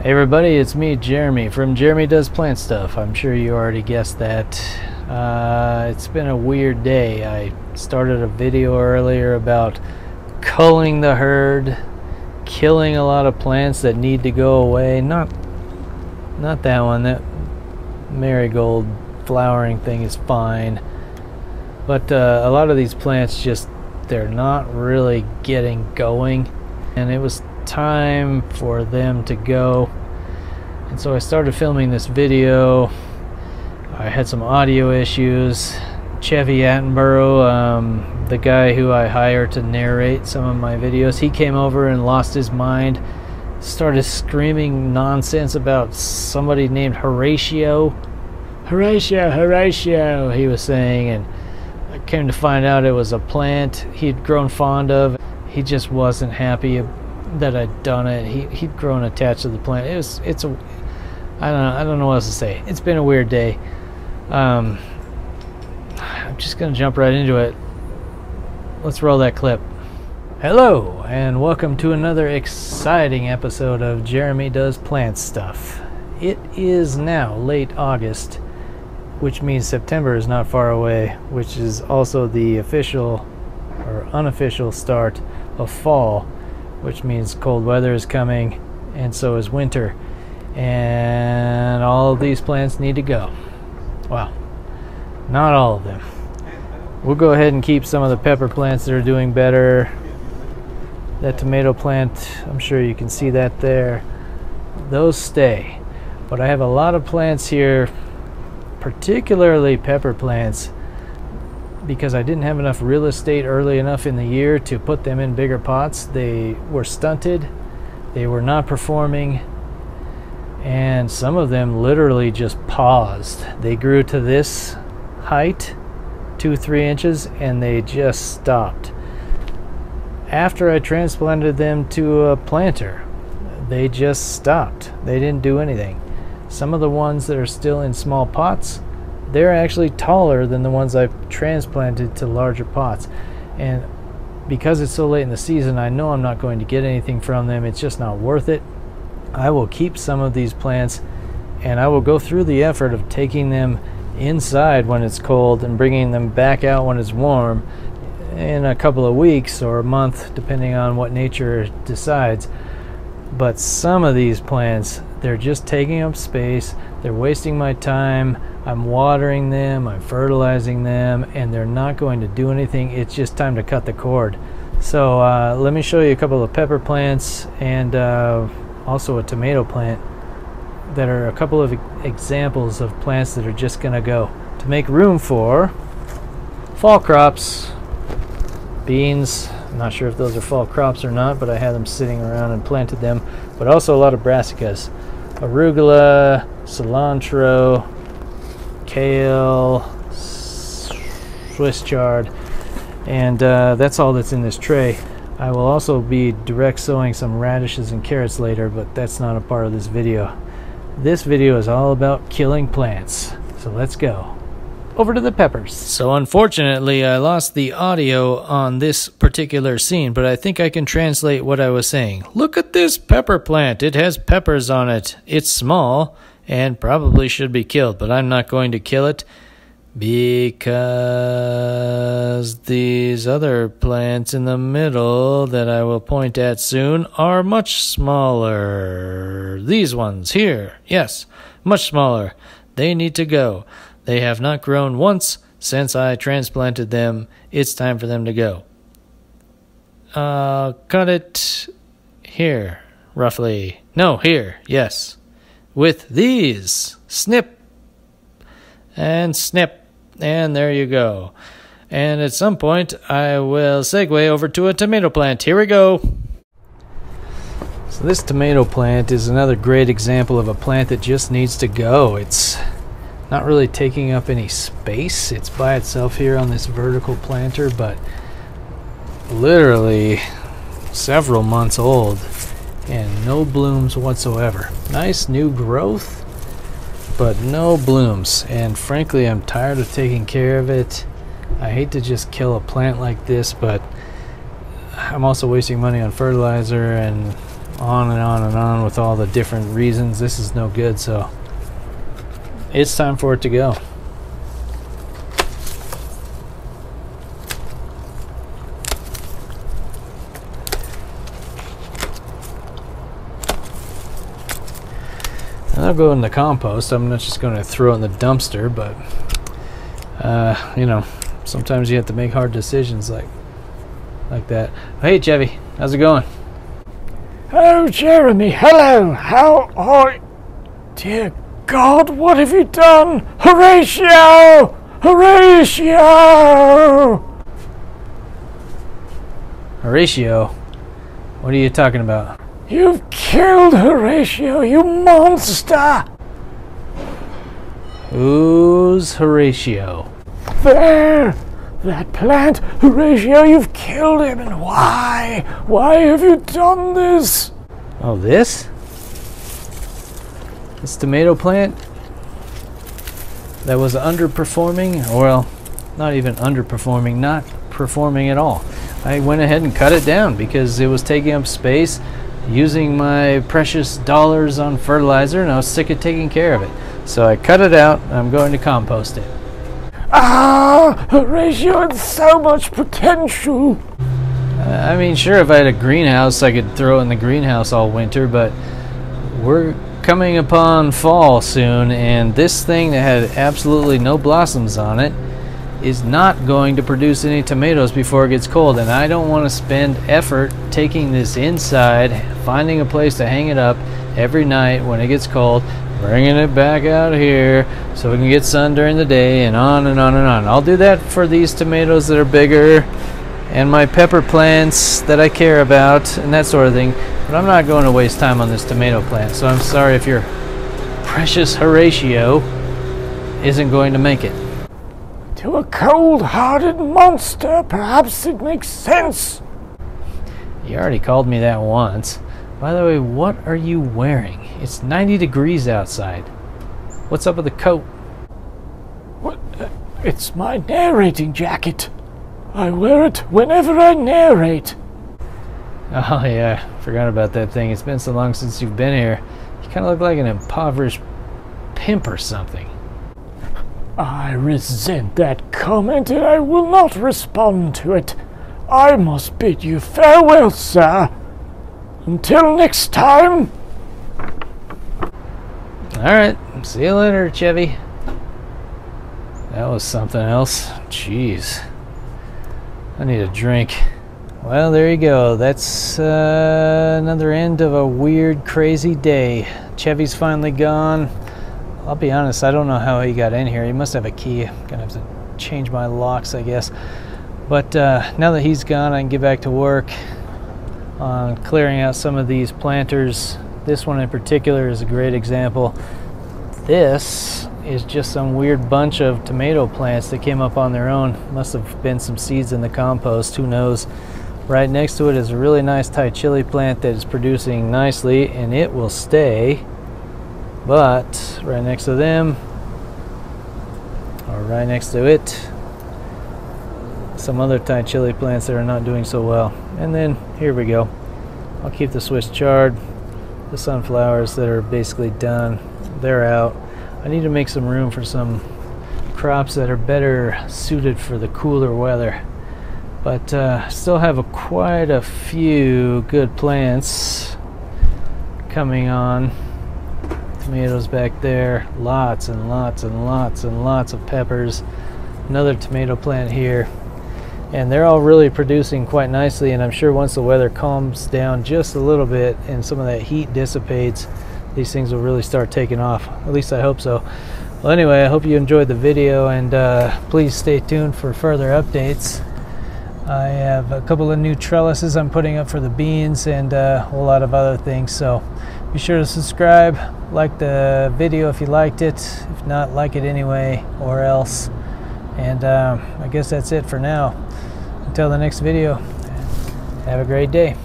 Hey everybody, it's me, Jeremy, from Jeremy Does Plant Stuff. I'm sure you already guessed that. Uh, it's been a weird day. I started a video earlier about culling the herd, killing a lot of plants that need to go away. Not, not that one. That marigold flowering thing is fine. But uh, a lot of these plants just, they're not really getting going. And it was time for them to go. And so I started filming this video. I had some audio issues. Chevy Attenborough, um, the guy who I hire to narrate some of my videos, he came over and lost his mind. Started screaming nonsense about somebody named Horatio. Horatio, Horatio, he was saying, and I came to find out it was a plant he'd grown fond of. He just wasn't happy that I'd done it. He he'd grown attached to the plant. It was it's a I don't know I don't know what else to say. It's been a weird day. Um, I'm just gonna jump right into it. Let's roll that clip. Hello and welcome to another exciting episode of Jeremy Does Plant Stuff. It is now late August, which means September is not far away, which is also the official or unofficial start of fall which means cold weather is coming and so is winter. And all of these plants need to go. Well not all of them. We'll go ahead and keep some of the pepper plants that are doing better. That tomato plant I'm sure you can see that there. Those stay. But I have a lot of plants here particularly pepper plants because I didn't have enough real estate early enough in the year to put them in bigger pots. They were stunted, they were not performing, and some of them literally just paused. They grew to this height, two, three inches, and they just stopped. After I transplanted them to a planter, they just stopped. They didn't do anything. Some of the ones that are still in small pots, they're actually taller than the ones I've transplanted to larger pots. And because it's so late in the season, I know I'm not going to get anything from them. It's just not worth it. I will keep some of these plants and I will go through the effort of taking them inside when it's cold and bringing them back out when it's warm in a couple of weeks or a month, depending on what nature decides. But some of these plants, they're just taking up space, they're wasting my time. I'm watering them, I'm fertilizing them, and they're not going to do anything. It's just time to cut the cord. So uh, let me show you a couple of pepper plants and uh, also a tomato plant that are a couple of examples of plants that are just going to go to make room for fall crops, beans. I'm not sure if those are fall crops or not, but I had them sitting around and planted them. But also a lot of brassicas, arugula, cilantro, kale, Swiss chard, and uh, that's all that's in this tray. I will also be direct sowing some radishes and carrots later, but that's not a part of this video. This video is all about killing plants, so let's go. Over to the peppers. So unfortunately, I lost the audio on this particular scene, but I think I can translate what I was saying. Look at this pepper plant. It has peppers on it. It's small, and probably should be killed, but I'm not going to kill it because these other plants in the middle that I will point at soon are much smaller. These ones here, yes, much smaller. They need to go. They have not grown once since I transplanted them. It's time for them to go. Uh, cut it here, roughly. No, here, yes with these. Snip and snip. And there you go. And at some point, I will segue over to a tomato plant. Here we go. So, this tomato plant is another great example of a plant that just needs to go. It's not really taking up any space. It's by itself here on this vertical planter, but literally several months old and no blooms whatsoever. Nice new growth, but no blooms. And frankly, I'm tired of taking care of it. I hate to just kill a plant like this, but I'm also wasting money on fertilizer and on and on and on with all the different reasons. This is no good, so it's time for it to go. I'll go in the compost. I'm not just going to throw it in the dumpster, but uh, you know, sometimes you have to make hard decisions like like that. Hey, Chevy, how's it going? Oh, Jeremy, hello. How are? Dear God, what have you done, Horatio? Horatio! Horatio, what are you talking about? You've killed Horatio, you monster! Who's Horatio? There! That plant! Horatio, you've killed him, and why? Why have you done this? Oh, this? This tomato plant that was underperforming, or well, not even underperforming, not performing at all. I went ahead and cut it down because it was taking up space, using my precious dollars on fertilizer, and I was sick of taking care of it. So I cut it out, I'm going to compost it. Ah, Horatio had so much potential. I mean, sure, if I had a greenhouse, I could throw in the greenhouse all winter, but we're coming upon fall soon, and this thing that had absolutely no blossoms on it is not going to produce any tomatoes before it gets cold, and I don't want to spend effort taking this inside, finding a place to hang it up every night when it gets cold, bringing it back out here so we can get sun during the day and on and on and on. I'll do that for these tomatoes that are bigger and my pepper plants that I care about and that sort of thing. But I'm not going to waste time on this tomato plant. So I'm sorry if your precious Horatio isn't going to make it. To a cold-hearted monster, perhaps it makes sense. You already called me that once. By the way, what are you wearing? It's 90 degrees outside. What's up with the coat? What? Uh, it's my narrating jacket. I wear it whenever I narrate. Oh yeah, forgot about that thing. It's been so long since you've been here. You kind of look like an impoverished pimp or something. I resent that comment and I will not respond to it. I must bid you farewell, sir. Until next time. Alright, see you later, Chevy. That was something else. Jeez. I need a drink. Well, there you go. That's uh, another end of a weird, crazy day. Chevy's finally gone. I'll be honest, I don't know how he got in here. He must have a key. Gonna have to change my locks, I guess. But uh, now that he's gone, I can get back to work on clearing out some of these planters. This one in particular is a great example. This is just some weird bunch of tomato plants that came up on their own. Must have been some seeds in the compost, who knows. Right next to it is a really nice Thai chili plant that is producing nicely and it will stay. But right next to them, or right next to it, some other Thai chili plants that are not doing so well. And then here we go. I'll keep the Swiss chard. The sunflowers that are basically done, they're out. I need to make some room for some crops that are better suited for the cooler weather. But uh, still have a, quite a few good plants coming on. Tomatoes back there, lots and lots and lots and lots of peppers. Another tomato plant here. And they're all really producing quite nicely and I'm sure once the weather calms down just a little bit and some of that heat dissipates, these things will really start taking off. At least I hope so. Well, anyway, I hope you enjoyed the video and uh, please stay tuned for further updates. I have a couple of new trellises I'm putting up for the beans and uh, a whole lot of other things. So be sure to subscribe, like the video if you liked it. If not, like it anyway or else. And um, I guess that's it for now. Until the next video, have a great day.